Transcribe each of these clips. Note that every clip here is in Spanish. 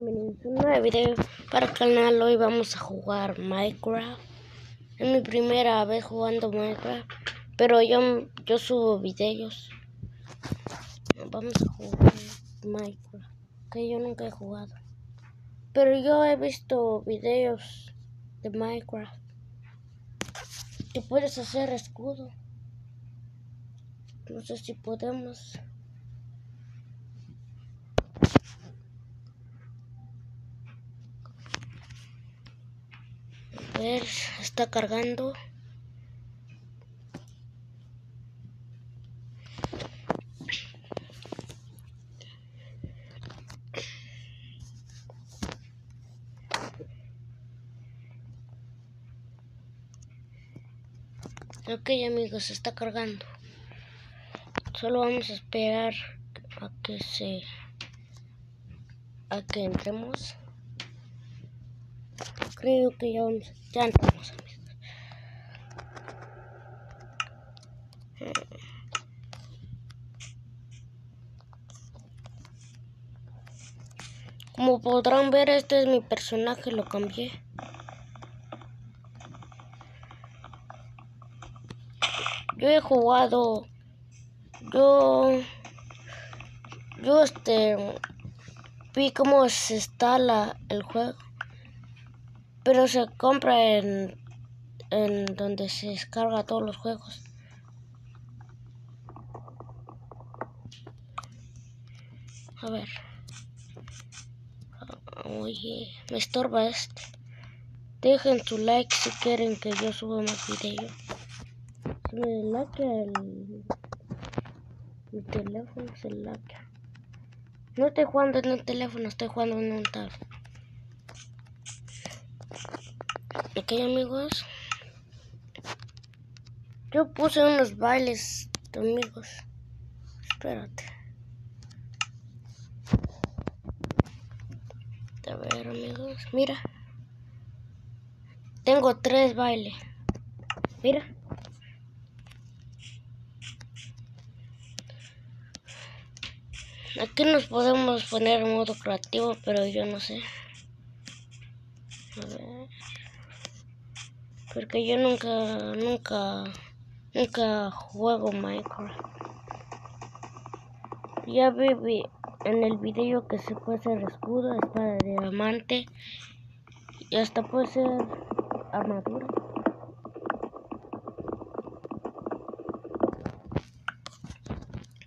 Bienvenidos a un nuevo video para el canal. Hoy vamos a jugar Minecraft. Es mi primera vez jugando Minecraft, pero yo, yo subo videos. Vamos a jugar Minecraft, que yo nunca he jugado. Pero yo he visto videos de Minecraft. Que puedes hacer escudo. No sé si podemos. Ver, está cargando. Ok amigos, está cargando. Solo vamos a esperar a que se... a que entremos. Creo que ya vamos, ya. Como podrán ver, este es mi personaje, lo cambié. Yo he jugado, yo, yo este, vi cómo se instala el juego, pero se compra en, en donde se descarga todos los juegos. A ver. Oye, me estorba este. Dejen su like si quieren que yo suba más videos. Si me laquea el, el teléfono, se laquea. No estoy jugando en un teléfono, estoy jugando en un tab. Ok amigos. Yo puse unos bailes amigos. Espérate. A ver amigos, mira. Tengo tres bailes. Mira. Aquí nos podemos poner en modo creativo, pero yo no sé. A ver. Porque yo nunca, nunca, nunca juego Minecraft. Ya vi en el video que se puede hacer escudo, espada de diamante y hasta puede ser armadura.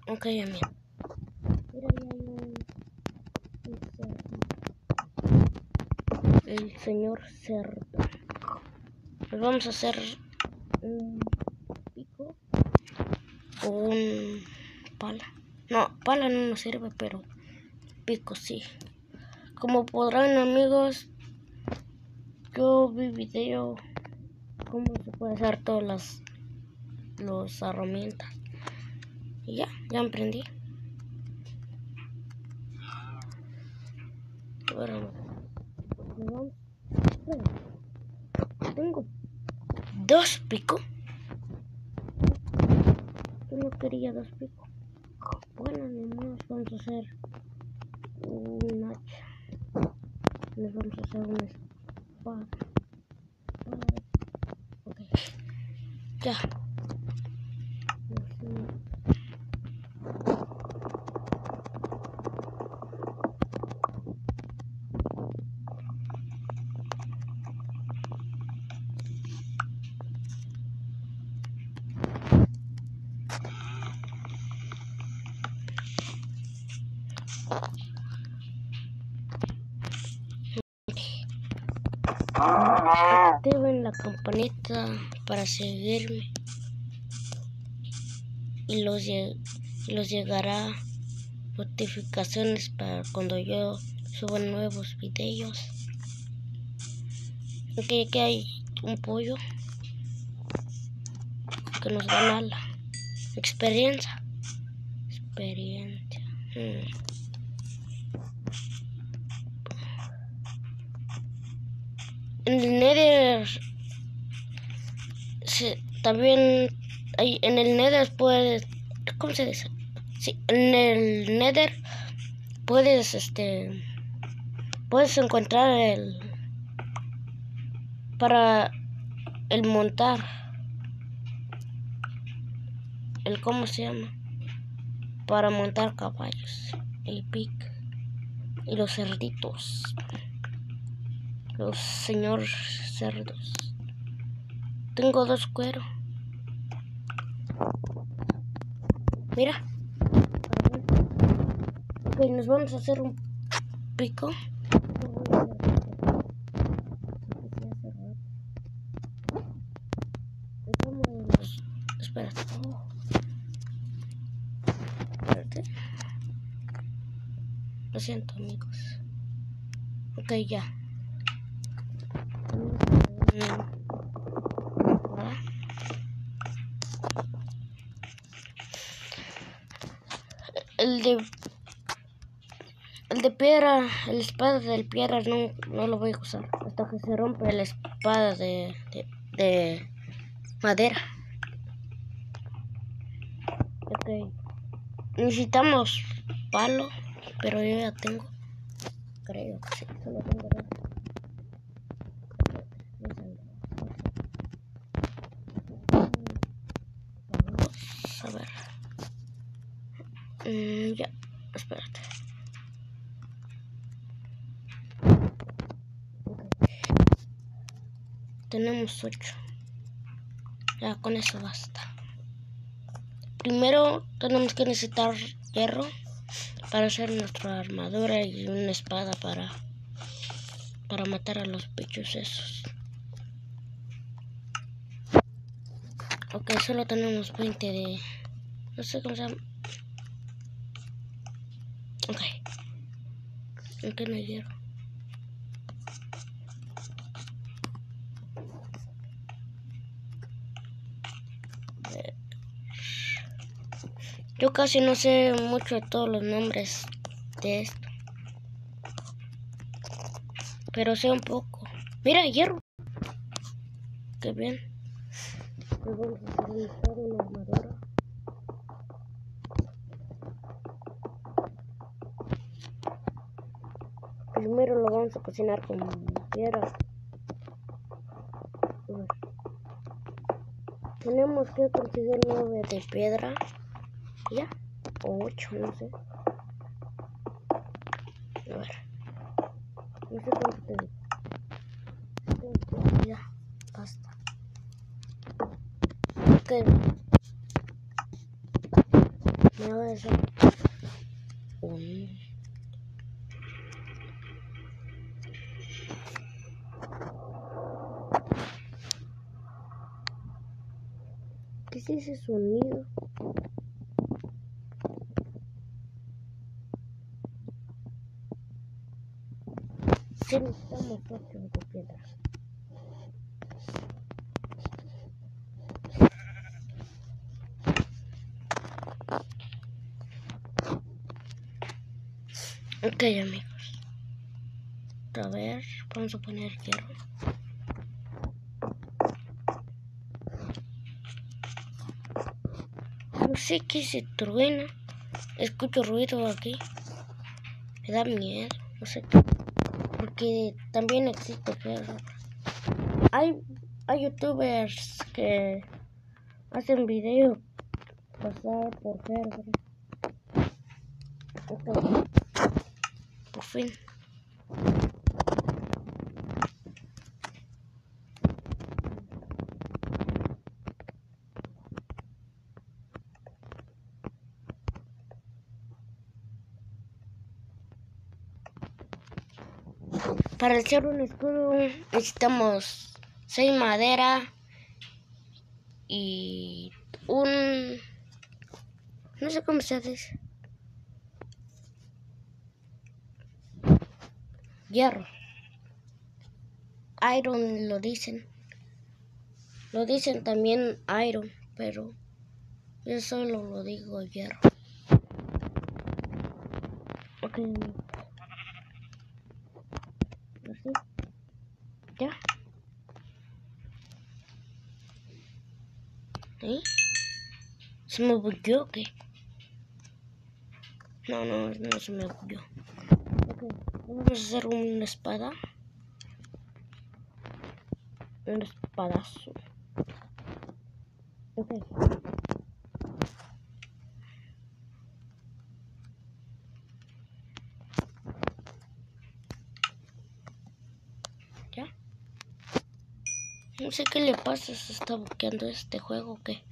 Ok, amigo. El señor cerdo. Vamos a hacer un pico o un pala. No, pala no nos sirve, pero pico sí. Como podrán amigos, yo vi video cómo se puede hacer todas las los herramientas. Y ya, ya emprendí. Ahora, tengo dos picos. No quería dos picos. Bueno, ni más vamos a hacer un hacha. Les vamos a hacer una espada. Ok. Ya. Activen la campanita para seguirme y los, y los llegará notificaciones para cuando yo suba nuevos videos. Aquí, aquí hay un pollo que nos gana la experiencia. Experiencia. Hmm. en el también hay, en el Nether puedes ¿cómo se dice? Sí, en el Nether puedes este puedes encontrar el para el montar el cómo se llama para montar caballos el pic y los cerditos los señores cerdos tengo dos cueros mira ok nos vamos a hacer un pico Espérate. Espérate. Lo siento, amigos. Ok, ya. El de el de piedra, el espada del piedra no, no lo voy a usar hasta que se rompe la espada de, de, de madera. Ok. Necesitamos palo, pero yo ya tengo. Creo que sí, solo tengo dos. Vamos a ver. Mm, ya, Tenemos ocho. Ya con eso basta. Primero tenemos que necesitar hierro para hacer nuestra armadura y una espada para para matar a los pechos esos. Ok, solo tenemos 20 de... No sé cómo se llama. Ok. ¿En qué no hierro? Yo casi no sé mucho de todos los nombres de esto. Pero sé un poco. Mira, hierro. Qué bien. Primero lo vamos a cocinar con piedra. Tenemos que conseguir nueve de piedra. Ya. O 8 no sé. A ver. No sé cuánto tengo ya basta. Ok. Me voy a hacer es ese sonido? Sí necesitamos ocho de piedra. Ok amigos. A ver, vamos a poner hierro. No sé qué se truena. Escucho ruido aquí. Me da miedo. No sé qué porque también existe perro. Hay, hay youtubers que hacen videos pasar por perro. Por fin. Para hacer un escudo necesitamos 6 madera y un... no sé cómo se dice. Hierro. Iron lo dicen. Lo dicen también iron, pero yo solo lo digo hierro. Okay. ¿Ya? ¿Eh? ¿Se me bugueó o qué? No, no, no se me bugueó. Okay. Vamos a hacer una espada. Un espadazo. Ok. ¿Ya? No sé qué le pasa, se está bloqueando este juego o qué.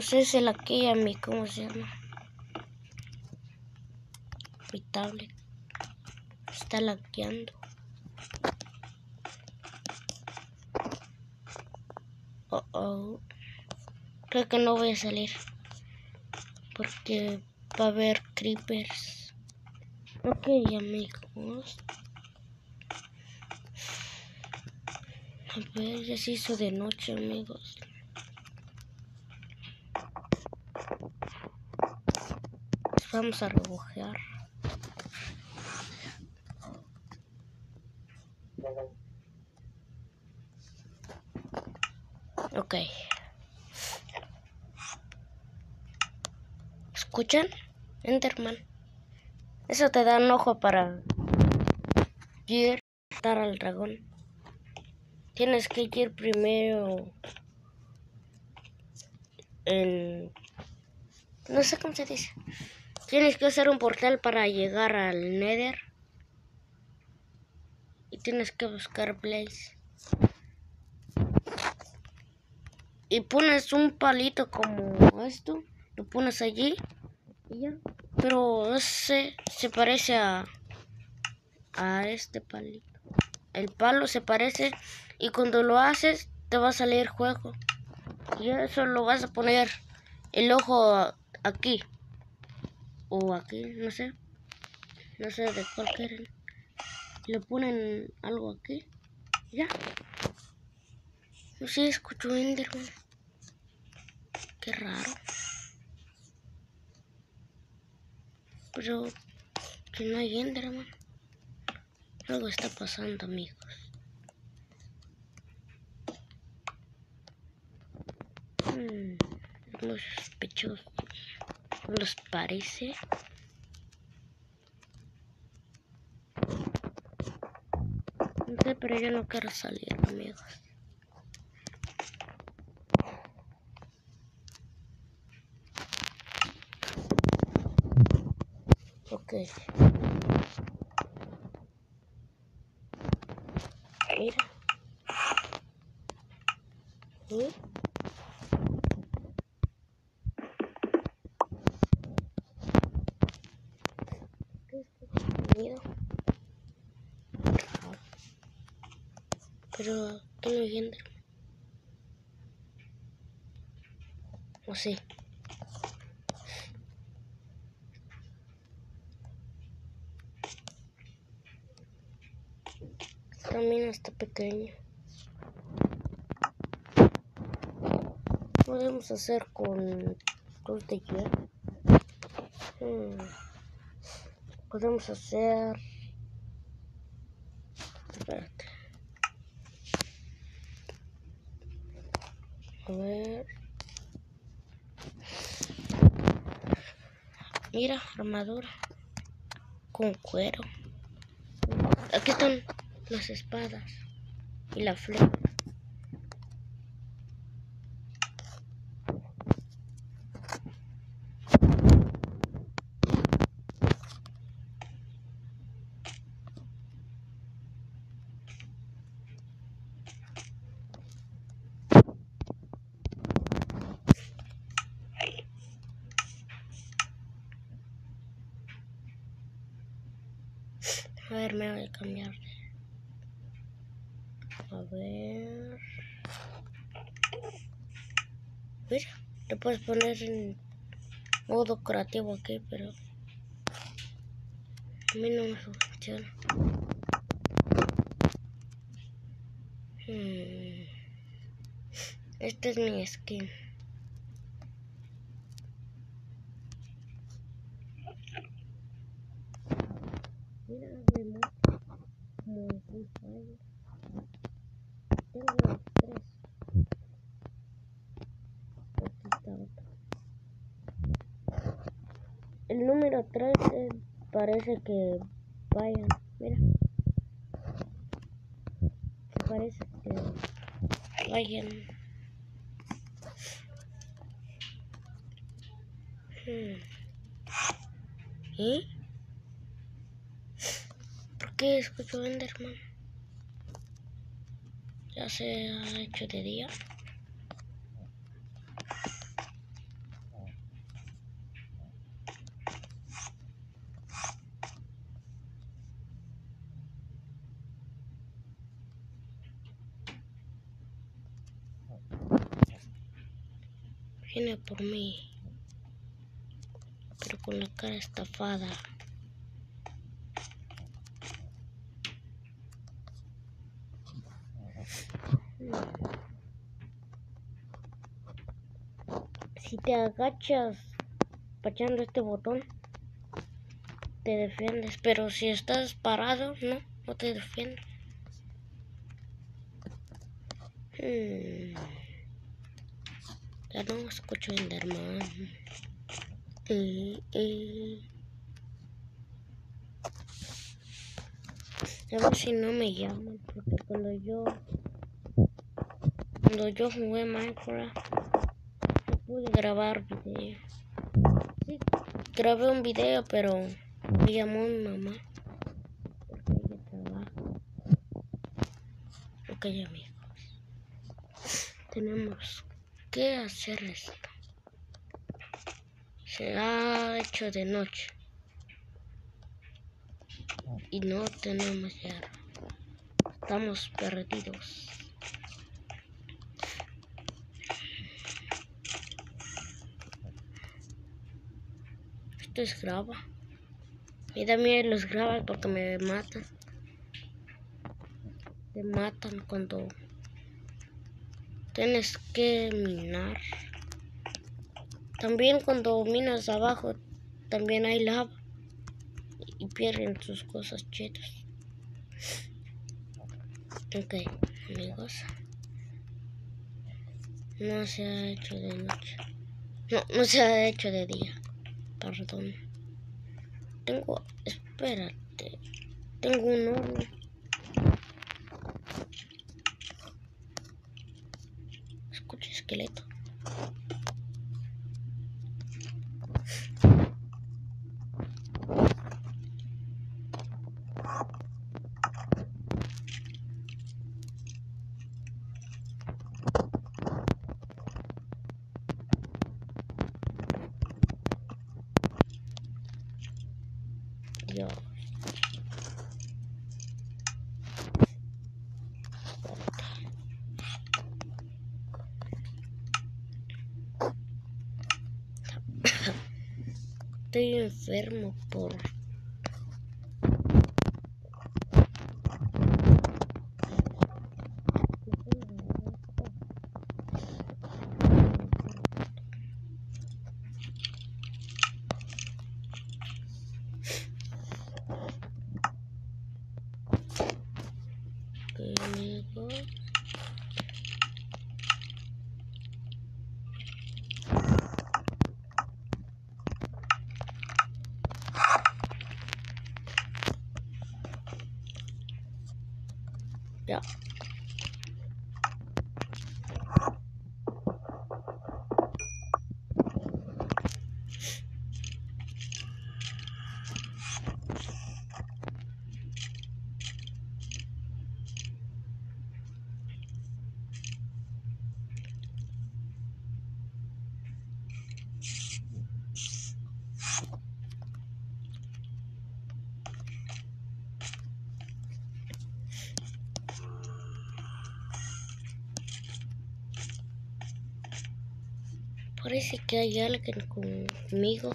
Si la que a mí, ¿cómo se llama? Mi tablet. Está laqueando. Oh. Creo que no voy a salir. Porque va a haber creepers. Ok, amigos. A ver, ya se hizo de noche, amigos. Vamos a rebojear. Ok. ¿Escuchan? Enderman. Eso te da un ojo para ir dar al dragón. Tienes que ir primero en... No sé cómo se dice. Tienes que hacer un portal para llegar al Nether. Y tienes que buscar Blaze. Y pones un palito como esto. Lo pones allí. Y ya. Pero ese se parece a, a este palito. El palo se parece. Y cuando lo haces, te va a salir juego. Y eso lo vas a poner el ojo aquí o aquí, no sé. No sé de cuál quieren. Le ponen algo aquí. Ya. No sé, escucho Enderman. Qué raro. Pero que no hay Enderman. Algo está pasando, amigos. Hmm, muy sospechoso los parece? No sé, pero yo no quiero salir, amigos. Ok. Mira. ¿Sí? Pero tengo viendo. O sí. También está pequeño. Podemos hacer con dos de hmm. Podemos hacer ver. Mira, armadura. Con cuero. Aquí están las espadas. Y la flor. A ver, me voy a cambiar. A ver. Te puedes poner en modo creativo aquí, pero a mí no me funciona. Hmm. Este es mi skin. Tengo tres. Aquí está otro. el número 13 parece que vayan, mira. Parece que vayan. Hmm. ¿Y? ¿Por qué escucho Enderman? Ya se ha hecho de día. Por mí, pero con la cara estafada. Si te agachas pachando este botón, te defiendes, pero si estás parado, no, no te defiendes. Hmm. Escucho Enderman. Y, y... A ver si no me llaman, porque cuando yo cuando yo jugué Minecraft no pude grabar video. Grabé un video, pero me llamó mi mamá porque ella trabaja. Ok amigos, tenemos qué hacer esto. Se ha hecho de noche. Y no tenemos ya. Estamos perdidos. Esto es graba. Y también los graba porque me matan. Me matan cuando tienes que minar. También cuando minas abajo, también hay lava y pierden sus cosas chidas. Ok, amigos. No se ha hecho de noche. No, no se ha hecho de día. Perdón. Tengo, espérate. Tengo un horno. esqueleto. Yeah. Estoy enfermo por Yeah. Que hay alguien conmigo.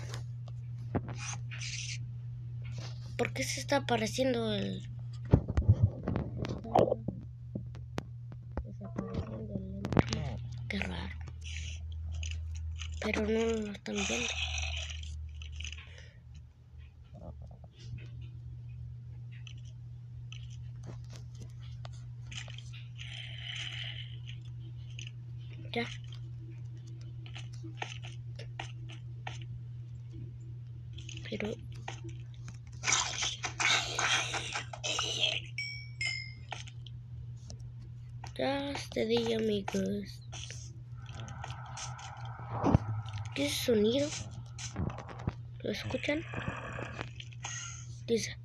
¿Por qué se está apareciendo el... Desapareciendo el... Qué raro. Pero no lo están viendo. Ya. Pero... Ya este ¿Qué es sonido? ¿Lo escuchan? Dice.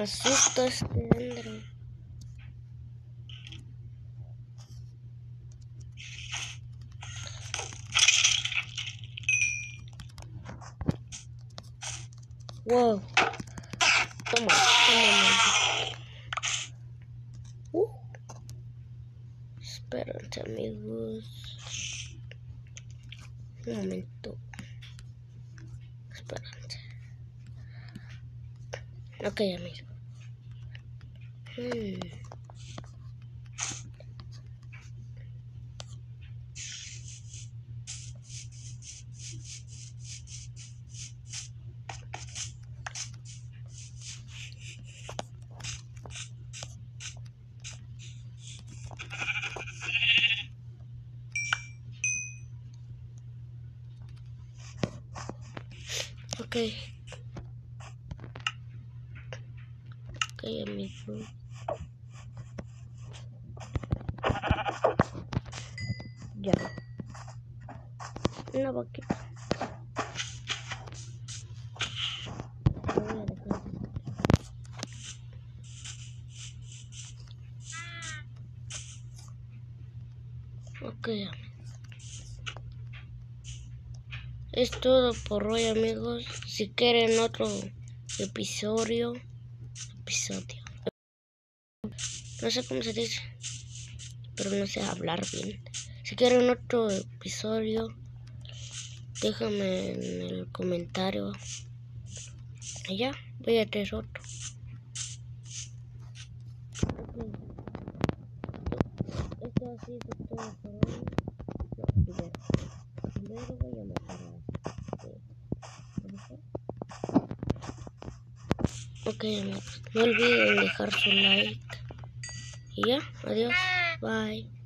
Me asusta este Andrew. Wow. Toma, toma. Uh. Espérate, amigos. Un momento. Espérate. Ok, amigo. Hmm. Ok. Ok, amigo. Ya. Una vaquita. Lo voy a dejar. Ok. Es todo por hoy, amigos. Si quieren otro episodio, episodio. No sé cómo se dice, pero no sé hablar bien. Si quieren otro episodio, déjame en el comentario. Allá voy a traer otro. Esto ha sido todo por hoy. No. Primero voy a matar a este. Ok amigos, no olviden dejar su like. Y ya, adiós, bye.